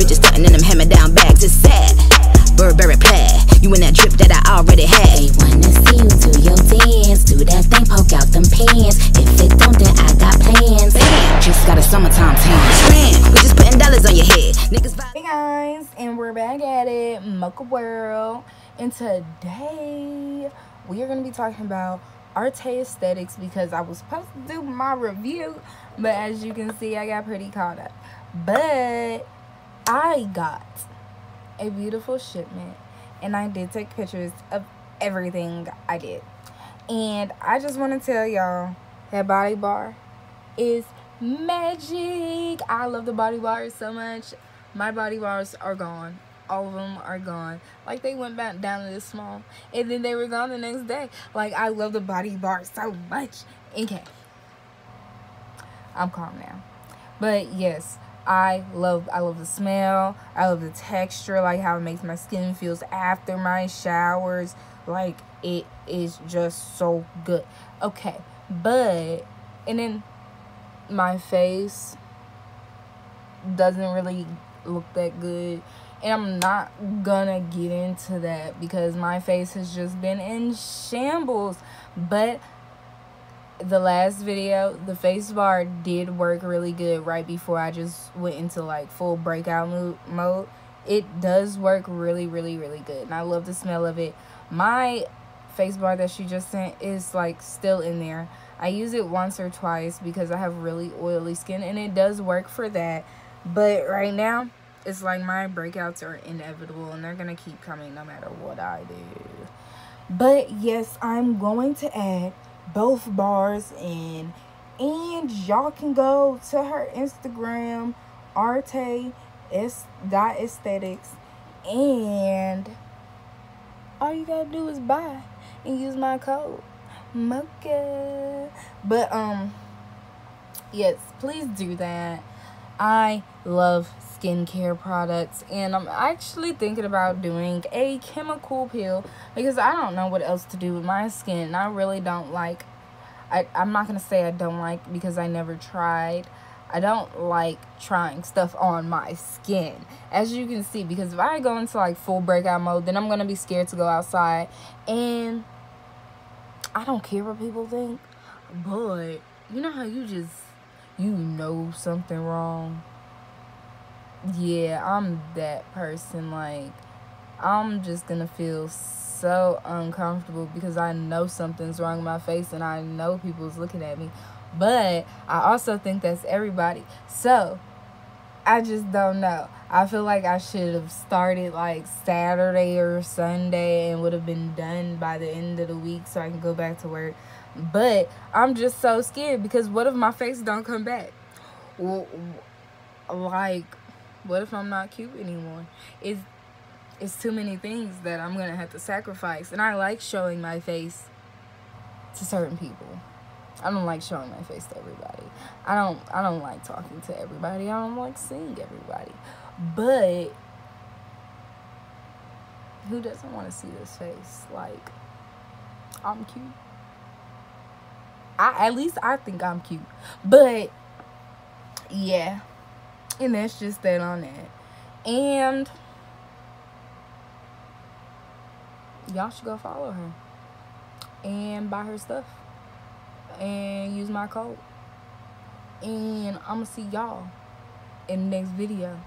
Bitches stunting in them hammer down bags, it's sad. Burberry plaid, you in that drip that I already had. They wanna see you do your dance, do that thing, poke out them pants. If it don't, then I got plans. Bam, just got a summertime tan. Man, we just putting dollars on your head. Niggas vibe. Hey guys, and we're back at it, Mocha World. And today we are gonna be talking about Arte Aesthetics because I was supposed to do my review, but as you can see, I got pretty caught up. But I got a beautiful shipment, and I did take pictures of everything I did. And I just want to tell y'all that body bar is magic. I love the body bars so much. My body bars are gone. All of them are gone. Like they went back down to this small, and then they were gone the next day. Like I love the body bar so much. Okay, I'm calm now. But yes, I love I love the smell. I love the texture, like how it makes my skin feels after my showers. Like it is just so good. Okay, but and then my face doesn't really look that good. And I'm not gonna get into that because my face has just been in shambles. But the last video, the face bar did work really good right before I just went into like full breakout mode. It does work really, really, really good. And I love the smell of it. My face bar that she just sent is like still in there. I use it once or twice because I have really oily skin and it does work for that. But right now, it's like my breakouts are inevitable and they're going to keep coming no matter what I do. But yes, I'm going to add both bars in. And y'all can go to her Instagram arte s dot aesthetics and all you gotta do is buy and use my code. Mocha. But um yes please do that. I love skincare products and I'm actually thinking about doing a chemical peel because I don't know what else to do with my skin. And I really don't like I, I'm not gonna say I don't like because I never tried. I don't like trying stuff on my skin as you can see because if I go into like full breakout mode then I'm gonna be scared to go outside and I don't care what people think but you know how you just you know something wrong yeah, I'm that person. Like, I'm just gonna feel so uncomfortable because I know something's wrong with my face and I know people's looking at me. But I also think that's everybody. So, I just don't know. I feel like I should have started like Saturday or Sunday and would have been done by the end of the week so I can go back to work. But I'm just so scared because what if my face don't come back? Well, like what if I'm not cute anymore? It's, it's too many things that I'm going to have to sacrifice. And I like showing my face to certain people. I don't like showing my face to everybody. I don't I don't like talking to everybody. I don't like seeing everybody. But who doesn't want to see this face? Like I'm cute. I at least I think I'm cute. But yeah. And that's just that on that. And y'all should go follow her and buy her stuff and use my code. And I'm gonna see y'all in the next video.